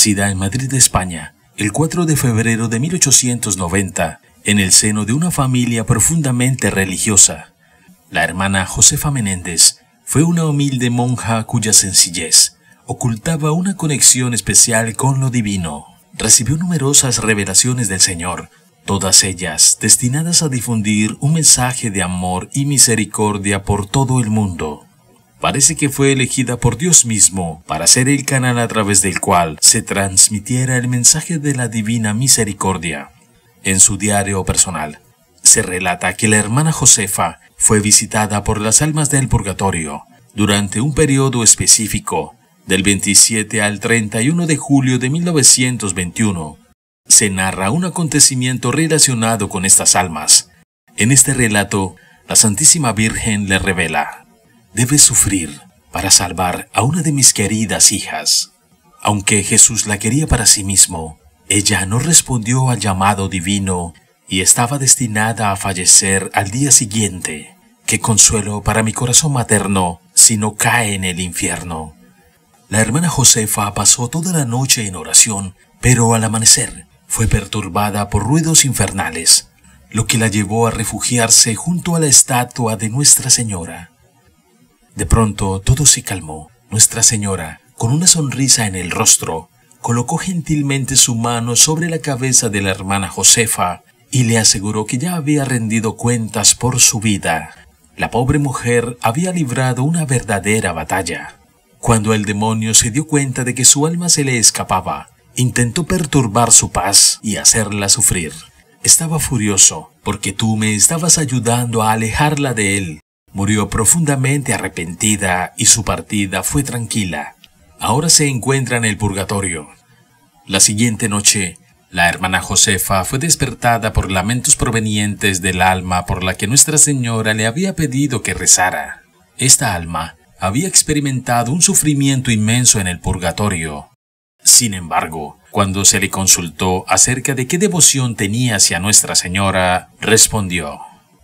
Nacida en Madrid, España, el 4 de febrero de 1890, en el seno de una familia profundamente religiosa, la hermana Josefa Menéndez fue una humilde monja cuya sencillez ocultaba una conexión especial con lo divino. Recibió numerosas revelaciones del Señor, todas ellas destinadas a difundir un mensaje de amor y misericordia por todo el mundo. Parece que fue elegida por Dios mismo para ser el canal a través del cual se transmitiera el mensaje de la divina misericordia. En su diario personal, se relata que la hermana Josefa fue visitada por las almas del purgatorio durante un periodo específico, del 27 al 31 de julio de 1921. Se narra un acontecimiento relacionado con estas almas. En este relato, la Santísima Virgen le revela, debes sufrir para salvar a una de mis queridas hijas. Aunque Jesús la quería para sí mismo, ella no respondió al llamado divino y estaba destinada a fallecer al día siguiente. Qué consuelo para mi corazón materno si no cae en el infierno. La hermana Josefa pasó toda la noche en oración, pero al amanecer fue perturbada por ruidos infernales, lo que la llevó a refugiarse junto a la estatua de Nuestra Señora. De pronto todo se calmó. Nuestra Señora, con una sonrisa en el rostro, colocó gentilmente su mano sobre la cabeza de la hermana Josefa y le aseguró que ya había rendido cuentas por su vida. La pobre mujer había librado una verdadera batalla. Cuando el demonio se dio cuenta de que su alma se le escapaba, intentó perturbar su paz y hacerla sufrir. Estaba furioso porque tú me estabas ayudando a alejarla de él. Murió profundamente arrepentida y su partida fue tranquila. Ahora se encuentra en el purgatorio. La siguiente noche, la hermana Josefa fue despertada por lamentos provenientes del alma por la que Nuestra Señora le había pedido que rezara. Esta alma había experimentado un sufrimiento inmenso en el purgatorio. Sin embargo, cuando se le consultó acerca de qué devoción tenía hacia Nuestra Señora, respondió,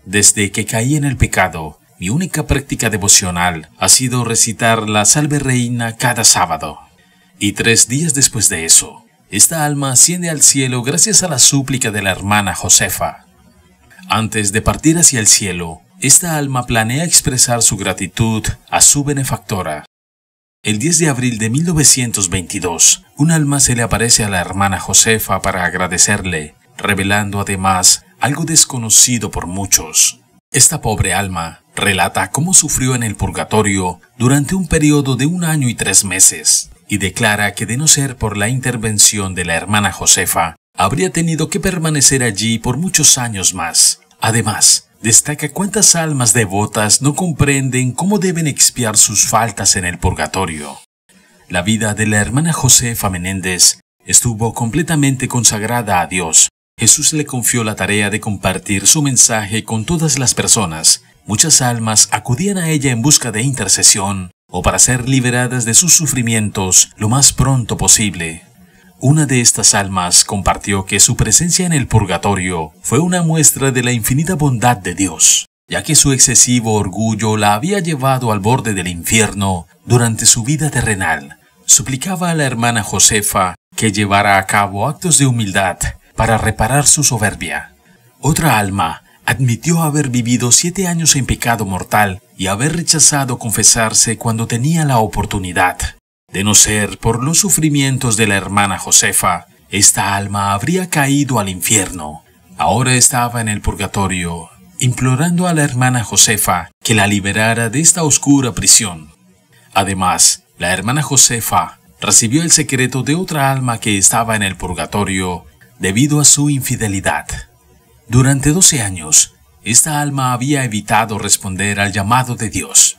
Desde que caí en el pecado, mi única práctica devocional ha sido recitar la Salve Reina cada sábado. Y tres días después de eso, esta alma asciende al cielo gracias a la súplica de la hermana Josefa. Antes de partir hacia el cielo, esta alma planea expresar su gratitud a su benefactora. El 10 de abril de 1922, un alma se le aparece a la hermana Josefa para agradecerle, revelando además algo desconocido por muchos. Esta pobre alma relata cómo sufrió en el purgatorio durante un periodo de un año y tres meses y declara que de no ser por la intervención de la hermana Josefa, habría tenido que permanecer allí por muchos años más. Además, destaca cuántas almas devotas no comprenden cómo deben expiar sus faltas en el purgatorio. La vida de la hermana Josefa Menéndez estuvo completamente consagrada a Dios. Jesús le confió la tarea de compartir su mensaje con todas las personas. Muchas almas acudían a ella en busca de intercesión, o para ser liberadas de sus sufrimientos lo más pronto posible. Una de estas almas compartió que su presencia en el purgatorio fue una muestra de la infinita bondad de Dios, ya que su excesivo orgullo la había llevado al borde del infierno durante su vida terrenal. Suplicaba a la hermana Josefa que llevara a cabo actos de humildad para reparar su soberbia. Otra alma admitió haber vivido siete años en pecado mortal y haber rechazado confesarse cuando tenía la oportunidad. De no ser por los sufrimientos de la hermana Josefa, esta alma habría caído al infierno. Ahora estaba en el purgatorio, implorando a la hermana Josefa que la liberara de esta oscura prisión. Además, la hermana Josefa recibió el secreto de otra alma que estaba en el purgatorio debido a su infidelidad. Durante doce años, esta alma había evitado responder al llamado de Dios.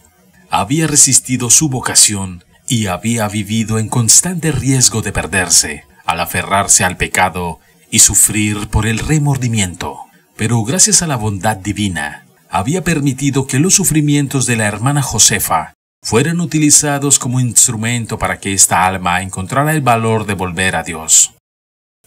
Había resistido su vocación y había vivido en constante riesgo de perderse al aferrarse al pecado y sufrir por el remordimiento. Pero gracias a la bondad divina, había permitido que los sufrimientos de la hermana Josefa fueran utilizados como instrumento para que esta alma encontrara el valor de volver a Dios.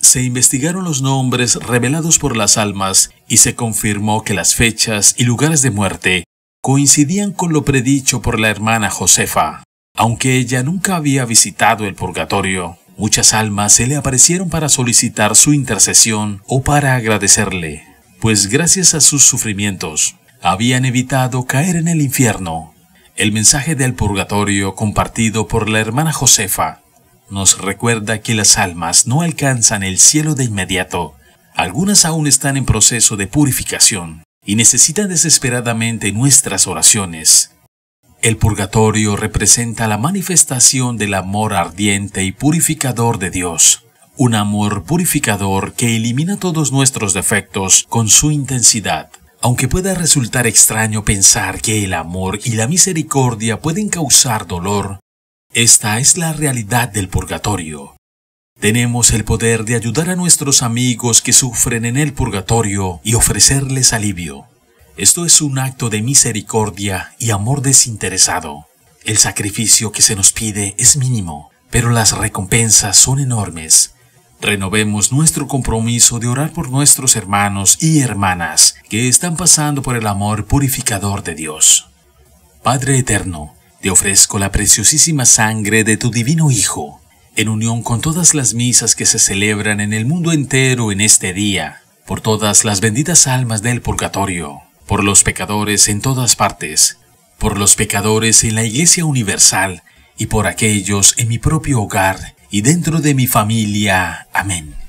Se investigaron los nombres revelados por las almas y se confirmó que las fechas y lugares de muerte coincidían con lo predicho por la hermana Josefa. Aunque ella nunca había visitado el purgatorio, Muchas almas se le aparecieron para solicitar su intercesión o para agradecerle, pues gracias a sus sufrimientos habían evitado caer en el infierno. El mensaje del purgatorio compartido por la hermana Josefa nos recuerda que las almas no alcanzan el cielo de inmediato. Algunas aún están en proceso de purificación y necesitan desesperadamente nuestras oraciones. El purgatorio representa la manifestación del amor ardiente y purificador de Dios, un amor purificador que elimina todos nuestros defectos con su intensidad. Aunque pueda resultar extraño pensar que el amor y la misericordia pueden causar dolor, esta es la realidad del purgatorio. Tenemos el poder de ayudar a nuestros amigos que sufren en el purgatorio y ofrecerles alivio. Esto es un acto de misericordia y amor desinteresado. El sacrificio que se nos pide es mínimo, pero las recompensas son enormes Renovemos nuestro compromiso de orar por nuestros hermanos y hermanas que están pasando por el amor purificador de Dios. Padre Eterno, te ofrezco la preciosísima sangre de tu divino Hijo, en unión con todas las misas que se celebran en el mundo entero en este día, por todas las benditas almas del purgatorio, por los pecadores en todas partes, por los pecadores en la Iglesia Universal y por aquellos en mi propio hogar y dentro de mi familia. Amén.